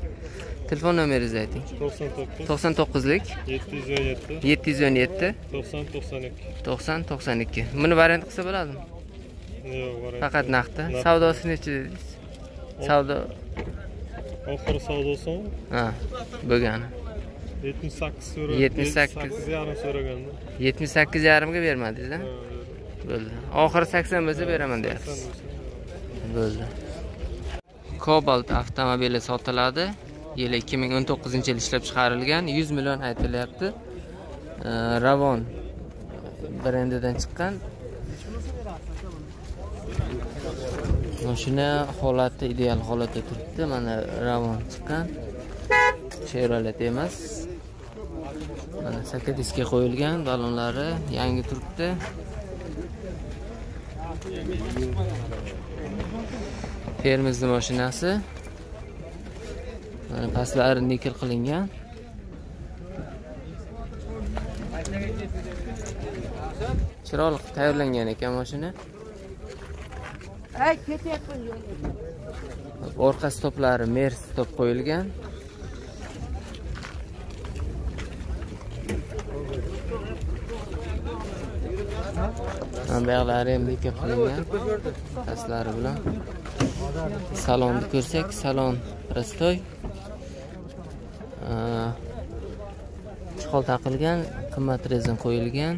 Telefon nomeringizni ayting 99 to'qson to'qqizlik. 717 yetti. Yuz o'n yetti. 90 92. to'qson to'qson ikki. Buni variant qilsa bo'ladimi? Yo'q, variant. faqat naqdda. Naqd. savdosi necha dedingiz savdo. Oxiri savdosi ha bo'lgani. 78 so'ra. 78 yarim so'raganda. yetmish sakkiz yarimga bermadingiz a bo'ldi. Oxiri sakson bo'lsa beraman deyapsiz. bo'ldi. Cobalt avtomobili sotiladi. Yili ikki ming o'n to'qqizinchi yil ishlab chiqarilgan. Yuz million aytilyapti. Ravon brendidan chiqqan mashina holati ideal holatda turibdi mana ravon chiqqan. Chevrolet emas. Mana saka diskga qo'yilgan balonlari yangi turibdi. Termizni mashinasi. Mana pastlari nikel qilingan. Chiroyli tayyorlangan ekan mashina. Ay ketyapman yo'lda. orqa stoplari mers stop qo'yilgan. Mana bu ham nikel qilingan. Pastlari bilan. Salonni ko'rsak salon prostoy chihol taqilgan qimmat rezin qo'yilgan.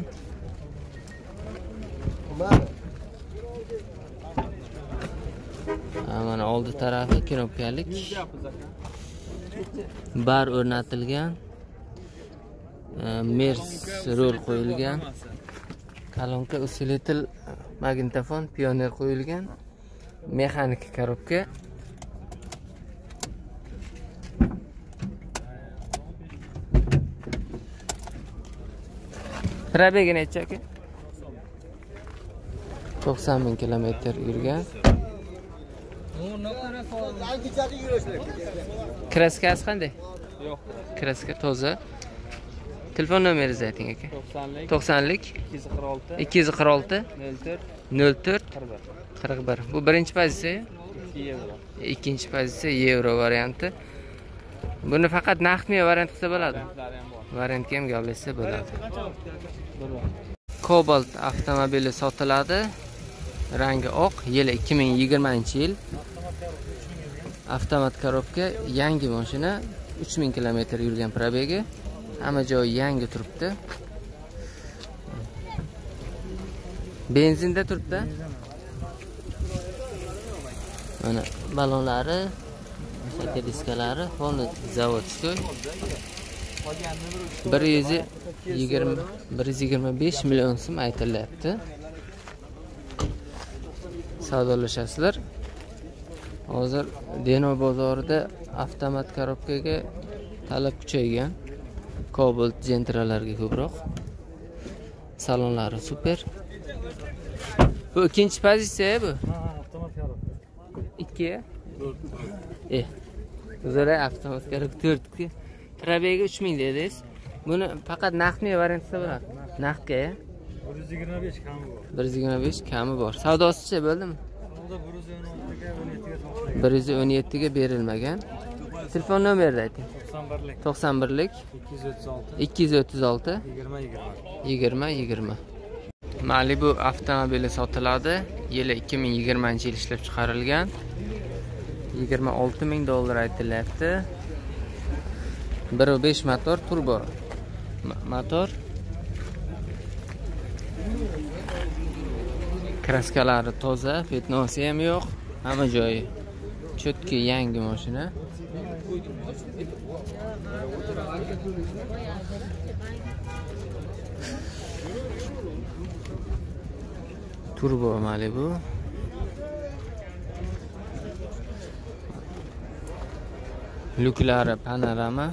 Oldi tarafi knopkalik bar o'rnatilgan. Mers rol qo'yilgan. Kolonka usilitel magnitofon pioner qo'yilgan. Mexanik korobka. Probegi necha aka to'qson ming kilometr yurgan. Kraskasi qanday? Yo'q. kraska toza. Telefon nomeringizni ayting aka. 90lik to'qsonlik. 246 ikki yuz qirq olti. 04 nol to'rt. 41 qirq bir. Bu birinchi pozitsiya 2 yevro. ikkinchi pozitsiya yevro varianti. Buni faqat naqdmi yo variant qilsa bo'ladi? Variantga ham gaplashsa bo'ladi. Cobalt avtomobili sotiladi. Rangi oq, yili 2020-yil. Avtomat korobka, yangi mashina, 3000 km yurgan probegi. hamma joyi yangi turibdi. Benzinda turibdi. Mana balonlari diskalari полный заводской bir yuz yigirma bir yuz yigirma besh million so'm aytilyapti. Savdolashasizlar hozir deno bozorida avtomat korobkaga talab kuchaygan cobalt gentralarga ko'proq. Salonlari super. Bu ikkinchi pozitsiya bu? Ikki e avtomat korobka to'rt probega uch ming dedingiz. Buni faqat naqdmi variantda bo'ladi? Naqdga bir yuz yigirma besh kami bor. Bir yuz yigirma besh kami bor. Savdosichi bo'ldimi? Bir yuz o'n oltiga bir yuz o'n yettiga berilmagan. Telefon nomerni ayting birlik. To'qson birlik. Ikki yuz o'ttiz olti. Ikki yuz o'ttiz olti. Yigirma yigirma. Yigirma yigirma. Malibu avtomobili sotiladi. Yili ikki ming yigirmanchi yil ishlab chiqarilgan. Yigirma olti ming dollar aytilyapti. Bir besh motor turbo. Motor. Kraskalari toza petnosi ham yo'q hamma joyi. Cho'tki yangi mashina turbo malibu. Lyuklari panorama.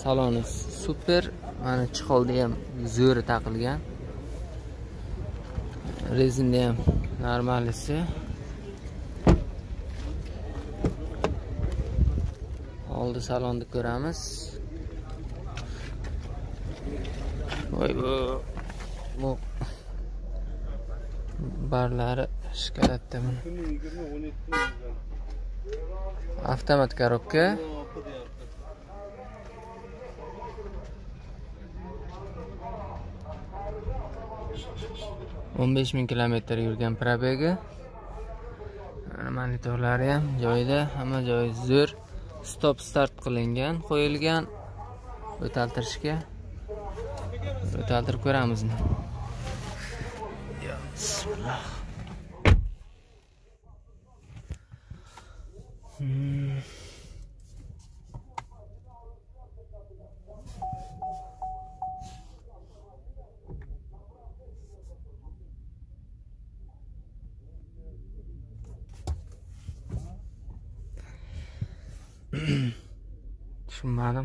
Saloni super. Mana chexolda ham zo'ri taqilgan. Rezinda ham. normalisi. Oldi salonni ko'ramiz. Voy bu bu barlari shkalatda avtomat korobka. 15 ming kilometr yurgan probegi. Monitorlari ham joyida hamma joyi zo'r. Stop start qilingan qo'yilgan. O'taltirishga o'taltirib ko'ramizmi bismillah.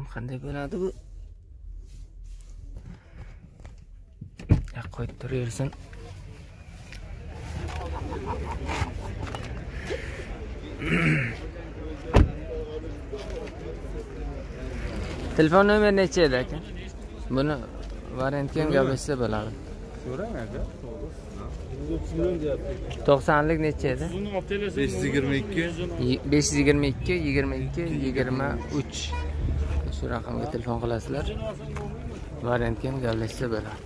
Tushunmadim qanday bo'ladi bu? Ya, qo'yib turaversin [CLEARS THROAT] telefon nomeri necha edi aka? Buni variantga ham gaplashsa bo'ladi. So'rang aka to'qsonlik necha edi? Besh yuz yigirma ikki. Besh yuz yigirma ikki yigirma ikki yigirma uch shu raqamga telefon qilasizlar. Variantga ham gaplashsa bo'ladi.